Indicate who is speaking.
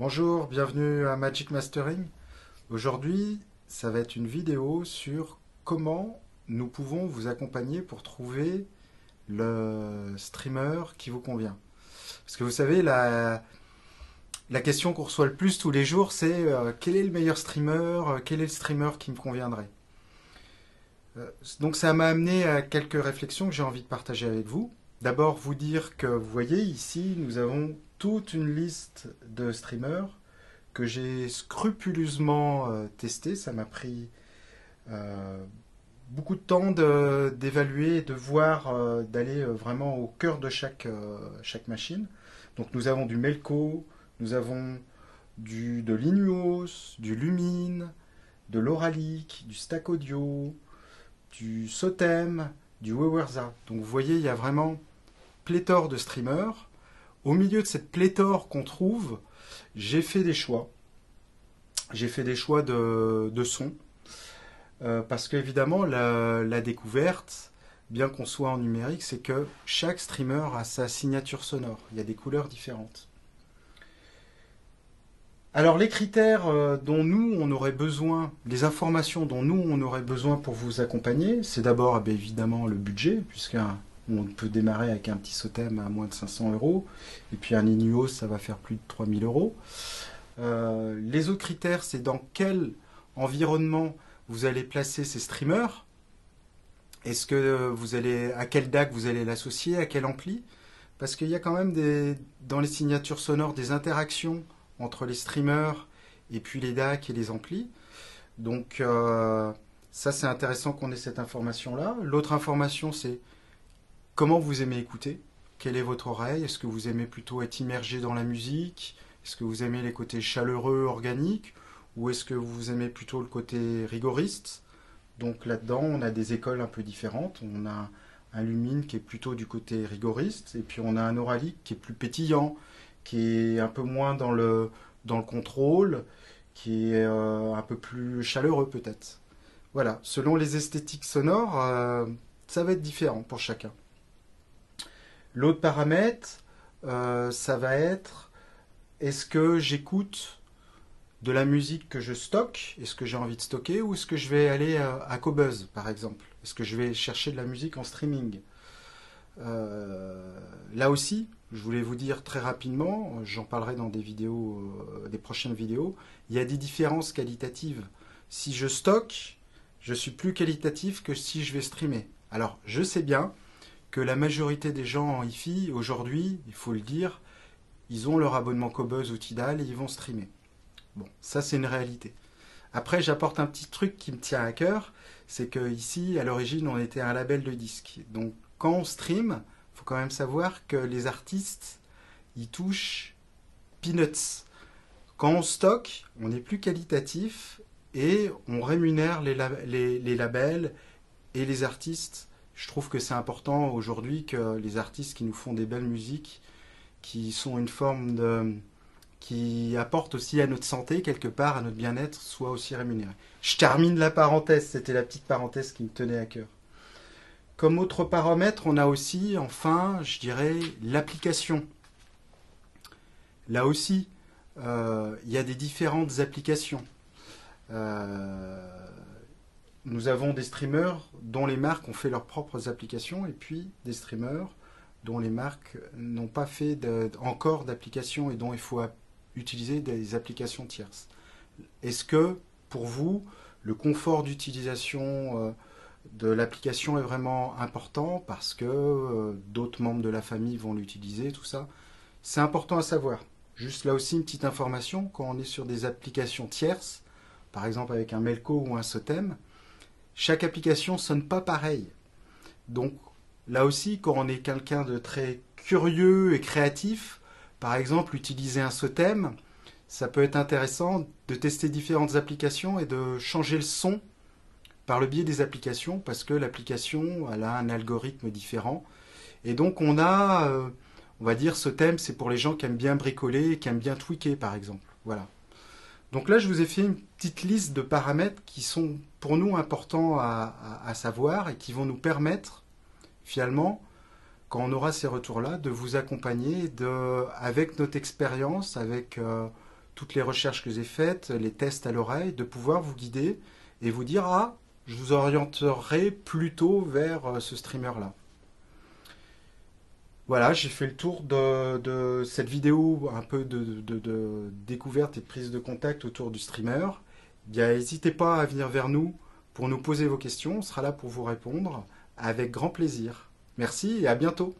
Speaker 1: Bonjour, bienvenue à Magic Mastering. Aujourd'hui, ça va être une vidéo sur comment nous pouvons vous accompagner pour trouver le streamer qui vous convient. Parce que vous savez, la, question qu'on reçoit le plus tous les jours, c'est euh, quel est le meilleur streamer, euh, quel est le streamer qui me conviendrait? Euh, donc ça m'a amené à quelques réflexions que j'ai envie de partager avec vous. D'abord vous dire que vous voyez ici, nous avons toute une liste de streamers que j'ai scrupuleusement testé. Ça m'a pris beaucoup de temps d'évaluer, de, voir, d'aller vraiment au cœur de chaque, chaque machine. Donc nous avons du Melco, nous avons du, de l'Inuos, du Lumine, de l'Oralic, du Stack Audio, du Sotem, du Wewerza. Donc vous voyez, il y a vraiment pléthore de streamers. Au milieu de cette pléthore qu'on trouve, j'ai fait des choix. J'ai fait des choix de, de sons. Euh, parce qu'évidemment, la, la découverte, bien qu'on soit en numérique, c'est que chaque streamer a sa signature sonore. Il y a des couleurs différentes. Alors les critères euh, dont nous on aurait besoin, les informations dont nous on aurait besoin pour vous accompagner, c'est d'abord eh évidemment le budget, puisqu'on peut démarrer avec un petit SOTEM à moins de 500 euros, et puis un Inuos ça va faire plus de 3000 euros. Euh, les autres critères c'est dans quel environnement vous allez placer ces streamers? Est-ce que vous allez, à quel DAC vous allez l'associer, à quel ampli? Parce qu'il y a quand même dans les signatures sonores des interactions entre les streamers et puis les DAC et les amplis. Donc euh, ça c'est intéressant qu'on ait cette information-là. L'autre information c'est comment vous aimez écouter, quelle est votre oreille, est-ce que vous aimez plutôt être immergé dans la musique, est-ce que vous aimez les côtés chaleureux, organiques, ou est-ce que vous aimez plutôt le côté rigoriste? Donc là-dedans on a des écoles un peu différentes. On a un Lumine qui est plutôt du côté rigoriste, et puis on a un Oralic qui est plus pétillant, qui est un peu moins dans le, dans le contrôle, qui est euh, un peu plus chaleureux peut-être. Voilà, selon les esthétiques sonores, euh, ça va être différent pour chacun. L'autre paramètre, euh, ça va être est-ce que j'écoute de la musique que je stocke? Est-ce que j'ai envie de stocker? Ou est-ce que je vais aller à, à Cobuzz, par exemple? Est-ce que je vais chercher de la musique en streaming? Là aussi, je voulais vous dire très rapidement, j'en parlerai dans des vidéos, euh, des prochaines vidéos, il y a des différences qualitatives. Si je stocke, je suis plus qualitatif que si je vais streamer. Alors, je sais bien que la majorité des gens en hi aujourd'hui, il faut le dire, ils ont leur abonnement Cobuzz ou Tidal et ils vont streamer. Bon, ça c'est une réalité. Après, j'apporte un petit truc qui me tient à cœur, c'est que ici, à l'origine, on était un label de disque. Donc, quand on stream, faut quand même savoir que les artistes, ils touchent peanuts. Quand on stocke, on est plus qualitatif et on rémunère les, labels et les artistes. Je trouve que c'est important aujourd'hui que les artistes qui nous font des belles musiques, qui sont une forme de qui apportent aussi à notre santé quelque part, à notre bien-être, soient aussi rémunérés. Je termine la parenthèse, c'était la petite parenthèse qui me tenait à cœur. Comme autre paramètre, on a aussi, enfin, je dirais, l'application. Là aussi, euh, il y a des différentes applications. Euh, nous avons des streamers dont les marques ont fait leurs propres applications et puis des streamers dont les marques n'ont pas fait encore d'application et dont il faut utiliser des applications tierces. Est-ce que pour vous, le confort d'utilisation euh, de l'application est vraiment important parce que euh, d'autres membres de la famille vont l'utiliser, tout ça? C'est important à savoir. Juste là aussi une petite information, quand on est sur des applications tierces, par exemple avec un Melco ou un Sotem, chaque application sonne pas pareil. Donc là aussi, quand on est quelqu'un de très curieux et créatif, par exemple utiliser un Sotem, ça peut être intéressant de tester différentes applications et de changer le son par le biais des applications, parce que l'application a un algorithme différent. Et donc on a, euh, on va dire, ce c'est pour les gens qui aiment bien bricoler, qui aiment bien tweaker, par exemple. Voilà. Donc là, je vous ai fait une petite liste de paramètres qui sont pour nous importants à, savoir et qui vont nous permettre, finalement, quand on aura ces retours-là, de vous accompagner de, avec notre expérience, avec euh, toutes les recherches que j'ai faites, les tests à l'oreille, de pouvoir vous guider et vous dire ah, je vous orienterai plutôt vers euh, ce streamer-là. Voilà, j'ai fait le tour de, cette vidéo, un peu de, découverte et de prise de contact autour du streamer. N'hésitez pas à venir vers nous pour nous poser vos questions, on sera là pour vous répondre avec grand plaisir. Merci et à bientôt